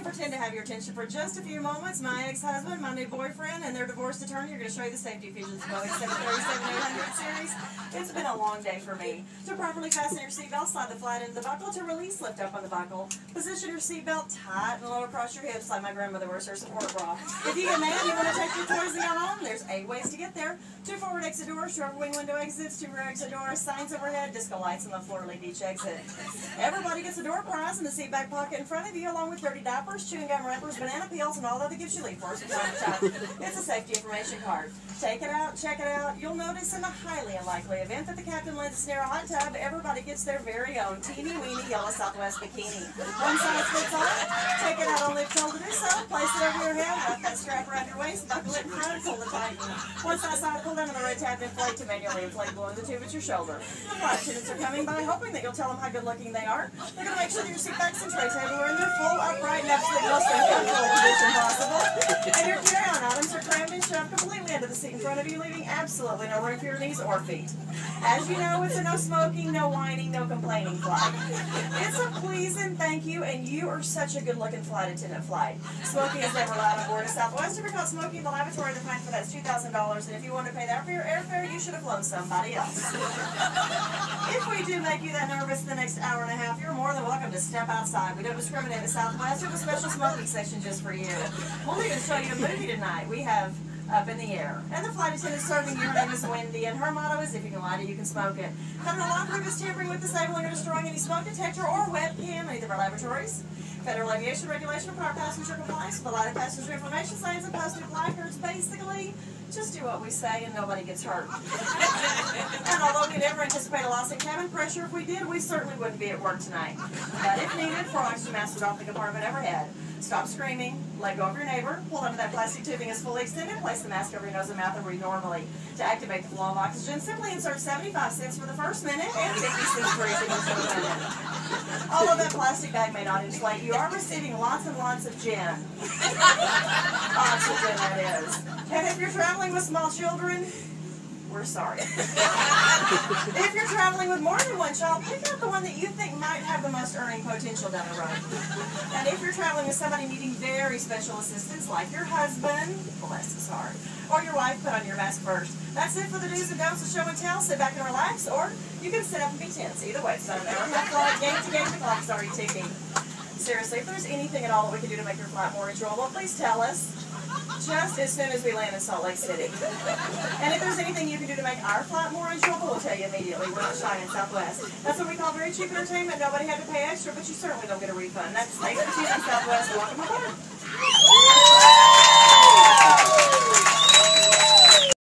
can pretend to have your attention for just a few moments. My ex-husband, my new boyfriend, and their divorced attorney are going to show you the safety features of the Boeing 737-800 series. It's been a long day for me. To properly fasten your seatbelt, slide the flat end of the buckle. To release, lift up on the buckle. Position your seatbelt tight and low across your hips like my grandmother wears her support bra. If you get mad, you want to take your toys and go home, there's eight ways to get there. Two forward exit doors, two wing window exits, two rear exit doors, signs overhead, disco lights on the floor lead each exit. Everybody gets a door prize in the seat back pocket in front of you, along with dirty diapers, chewing gum wrappers, banana peels, and all other gifts you leave for us. It's a safety information card. Take it out, check it out. You'll notice in the highly unlikely event that the captain lands us near a hot tub, everybody gets their very own teeny weeny yellow Southwest bikini. One size fits all. Take it out on the told to do so. Place it over your head, wrap that strap around your waist, buckle it in front, pull it tight. Once that side pull down on the red tab, inflate to manually inflate blowing the tube at your shoulder. The flight attendants are coming by, hoping that you'll tell them how good looking they are. They're going to make sure that your seat backs and tray table are in their full, upright, and absolute most uncomfortable position possible. And your carry-on items are and completely into the seat in front of you, leaving absolutely no room for your knees or feet. As you know, it's a no smoking, no whining, no complaining flight. It's a please and thank you, and you are such a good-looking flight attendant flight. Smoking is never allowed on board of Southwest. If you're caught smoking in the lavatory, the fine for that's $2,000, and if you want to pay that for your airfare, you should have flown somebody else. If we do make you that nervous the next hour and a half, you're more than welcome to step outside. We don't discriminate at Southwest. We have a special smoking section just for you. We'll even show you a movie tonight. We have Up in the Air. And the flight attendant serving you, name is Wendy, and her motto is, if you can light it, you can smoke it. Federal law prohibits tampering with, disabling, or destroying any smoke detector or webcam in either of our lavatories. Federal aviation regulation for our passenger compliance with the light of passenger information signs and posted placards. Basically, just do what we say and nobody gets hurt. and although we never anticipate a loss in cabin pressure, if we did, we certainly wouldn't be at work tonight. But if needed, four oxygen masks off the compartment overhead. Stop screaming, let go of your neighbor, pull under that plastic tubing is fully extended, place the mask over your nose and mouth and breathe normally. To activate the flow of oxygen, simply insert 75 cents for the first minute and 50 cents for additional minute. Although that plastic bag may not inflate, you are receiving lots and lots of gin. Oxygen, that is. And if you're traveling with small children, we're sorry. if you're traveling with more than one child, pick out the one that you think might have the most earning potential down the road. And if you're traveling with somebody needing very special assistance, like your husband, bless his heart, or your wife, put on your mask first. That's it for the do's and don'ts of show and tell. Sit back and relax, or you can sit up and be tense. Either way, it's not an hour and a half flight. Game to game, the clock's already ticking. Seriously, if there's anything at all that we can do to make your flight more enjoyable, please tell us just as soon as we land in Salt Lake City. And if there's anything you can do to make our flight more enjoyable, we'll tell you immediately. We're not shy in Southwest. That's what we call very cheap entertainment. Nobody had to pay extra, but you certainly don't get a refund. That's thanks for choosing Southwest. Welcome aboard.